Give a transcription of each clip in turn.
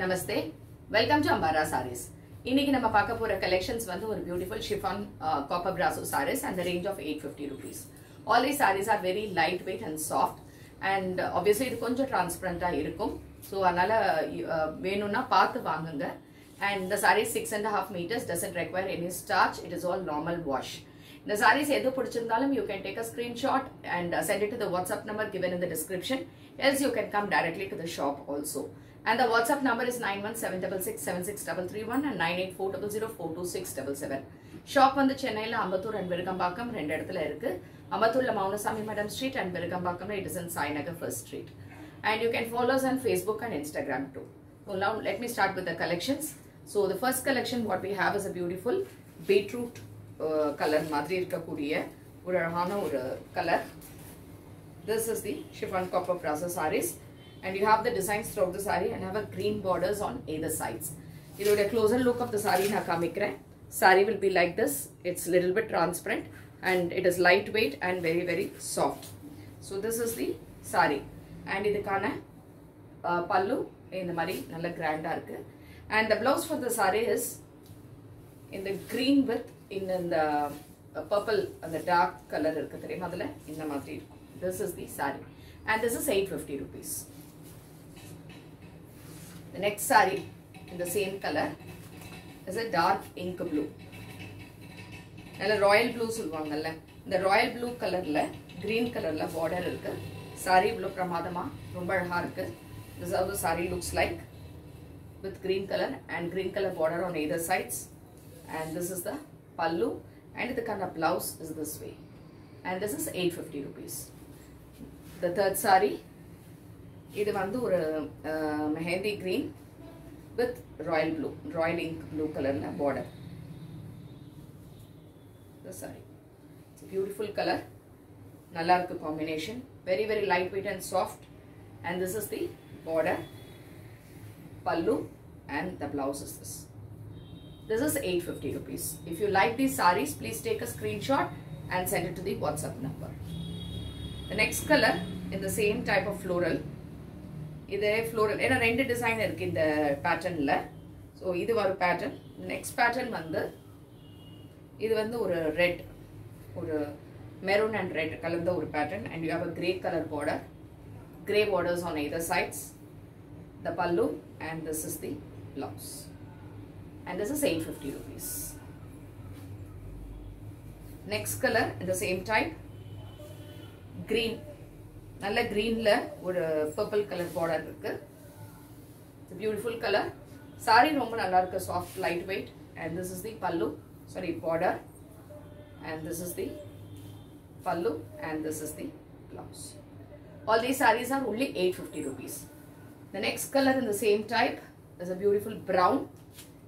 Namaste welcome to Ambara saris இன்னைக்கு நம்ம பார்க்க போற கலெக்ஷன்ஸ் வந்து ஒரு beautiful chiffon copper brasso saris and range of eight fifty rupees all the saris are very light weight and soft and obviously இது கொஞ்சம் டிரான்ஸ்பரண்டாக இருக்கும். ஸோ அதனால வேணும்னா பார்த்து வாங்குங்க. அண்ட் இந்த sarees six and half metres doesn't require any starch it is all normal wash இந்த சாரீஸ் எது பிடிச்சிருந்தாலும் you can take a screenshot and send it to WhatsApp number given in the description. You can come directly directly to the shop and the whatsapp number is 9176676331 and 9840042677 shop வந்து சென்னையில் Ambattur and Virugambakkam ரெண்டு இடத்துல இருக்கு அம்பத்தூர்ல Mounasamy madam street and விருகம்பாக்கம்ல it is in Sainagar first street and you can follow us on Facebook and Instagram too. So now let me start with the collections. So the first collection what we have is a beautiful beetroot uh, color மாதிரி இருக்கக்கூடிய ஒரு அழகான ஒரு colour This is the chiffon copper prasa sarees and you have the designs throughout the saree and have a green borders on either sides. இதோட closer look of the saree நான் காமிக்கிறேன். Saree will be like this. It's little bit transparent and it is lightweight and very very soft. So this is the saree. And இதுக்கான uh, பல்லு இந்த மாதிரி நல்ல கிராண்டா இருக்கு and the blouse for the saree is in the green with in இந்த purple அந்த dark color இருக்கு தெரியுமா அதுல இந்த மாதிரி இருக்கும் this is the saree and this is 850 rupees The next saree in the same color is a dark ink blue. நல்ல royal blue சொல்லுவாங்கல்ல இந்த ராயல் ப்ளூ கலரில் கிரீன் கலரில் பார்டர் இருக்கு சாரீ இவ்வளோ பிரமாதமாக ரொம்ப அழகாக இருக்கு this of the saree looks like with green colour and green colour border on either sides and this is the pallu and இதுக்கான blouse is this way and this is eight fifty rupees the third saree இது வந்து ஒரு mehndi green with royal blue royal ink blue கலர்ல border the saree it's a beautiful color நல்லா இருக்கு combination very very lightweight and soft and this is the border pallu and the blouse is this. This is 850 rupees. If you like these sarees, please take a screenshot and send it to the WhatsApp number. The next color in the same type of floral. இது floral ஏன்னா ரெண்டு design இருக்கு இந்த பேட்டர்னில் so இது ஒரு pattern next pattern வந்து இது வந்து ஒரு ரெட் ஒரு மெரூன் அண்ட் ரெட் கலந்த ஒரு pattern and you have a grey colour border grey borders on either sides the pallu and this is the blouse. And this is 850 rupees. Next color colour the same type green. நல்ல கிரீன்ல ஒரு purple colour border இருக்கு beautiful colour sorry ரொம்ப நல்லா இருக்கு soft light weight and this is the pallu saree border and this is the pallu and this is the blouse all the sarees are only eight rupees the the next colour இந்த same type is a beautiful brown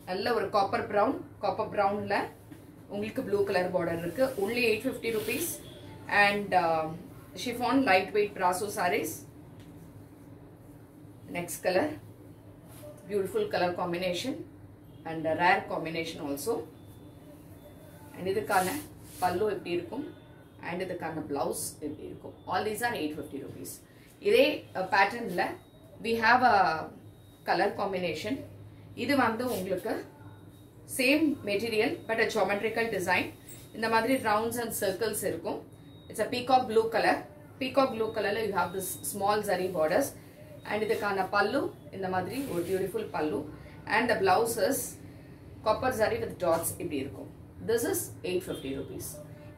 நல்ல ஒரு copper brown copper ப்ரௌனில் உங்களுக்கு blue colour border இருக்குது only eight fifty rupees and chiffon light weight brasso sarees next colour beautiful colour combination and rare combination also and இதுக்கான பல்லு எப்படி இருக்கும்? And இதுக்கான blouse எப்படி இருக்கும்? All these are eight fifty rupees இதே uh, பேட்டர்னில் we have a colour combination இது வந்து உங்களுக்கு same material but a geometrical design இந்த மாதிரி ரவுண்ட்ஸ் அண்ட் சர்க்கிள்ஸ் இருக்கும். It's a peacock blue colour peacock blue கலர்ல you have this small zari borders and இதுக்கான பல்லு இந்த மாதிரி ஒரு beautiful pallu and the blouses copper zari with dots இப்படி இருக்கும் this is eight fifty rupees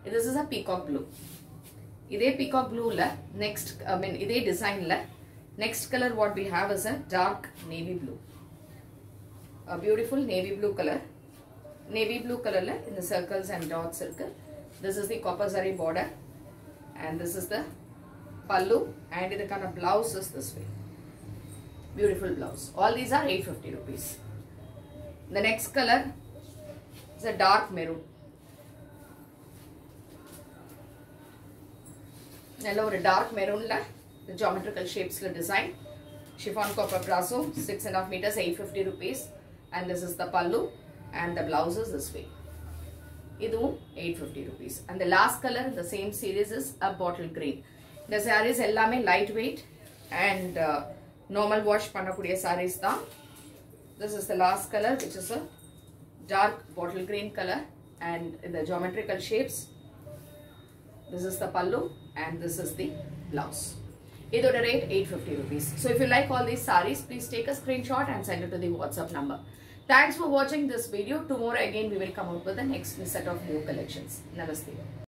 this is a peacock blue இதே peacock ப்ளூவில் நெக்ஸ்ட் ஐ மீன் இதே டிசைனில் Next color what we have is a dark navy blue. A beautiful navy blue color. Navy blue color in the circles and dots circle. This is the copper zari border and this is the pallu and the kind of blouse is this way. Beautiful blouse. All these are 850 rupees. The next color is a dark maroon. நல்ல ஒரு dark மெரூன்ல the geometrical shapes the design chiffon copper brasso six and a half meters 850 rupees and this is the pallu and the blouse is this way இதுவும் 850 rupees and the last color in the same series is a bottle green இந்த sarees எல்லாமே light weight and uh, normal wash பண்ணக்கூடிய sarees தான் This is the last color, which is a dark bottle green color and in the geometrical shapes. This is the pallu and this is the blouse. இதோட rate 850 rupees. So if you like all these saris, please take a screenshot and send it to the WhatsApp number. Thanks for watching this video. Tomorrow again we will come out with the next set of new collections. Namaste.